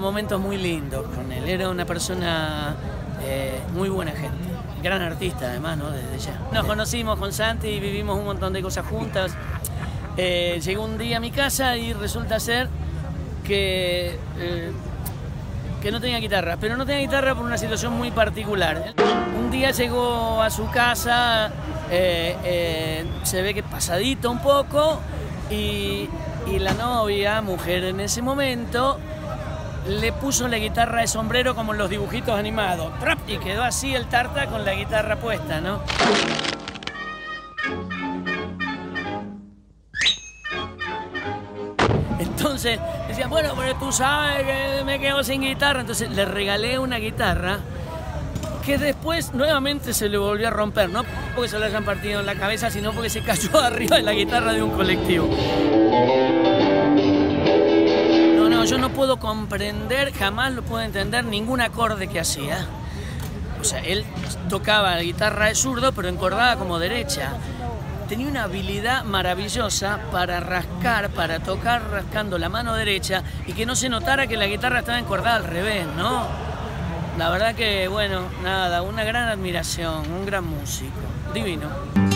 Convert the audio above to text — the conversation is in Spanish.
momentos muy lindos con él. Era una persona eh, muy buena gente. Gran artista además, ¿no? Desde ya. Nos conocimos con Santi y vivimos un montón de cosas juntas. Eh, llegó un día a mi casa y resulta ser que, eh, que no tenía guitarra, pero no tenía guitarra por una situación muy particular. Un día llegó a su casa, se ve que pasadito un poco, y, y la novia, mujer en ese momento, le puso la guitarra de sombrero como en los dibujitos animados. Y quedó así el tarta con la guitarra puesta, ¿no? Entonces decían, bueno, pero tú sabes que me quedo sin guitarra. Entonces le regalé una guitarra que después nuevamente se le volvió a romper, no porque se le hayan partido en la cabeza, sino porque se cayó arriba de la guitarra de un colectivo puedo comprender, jamás lo puedo entender ningún acorde que hacía. O sea, él tocaba la guitarra de zurdo, pero encordaba como derecha. Tenía una habilidad maravillosa para rascar, para tocar rascando la mano derecha y que no se notara que la guitarra estaba encordada al revés, ¿no? La verdad que, bueno, nada, una gran admiración, un gran músico, divino.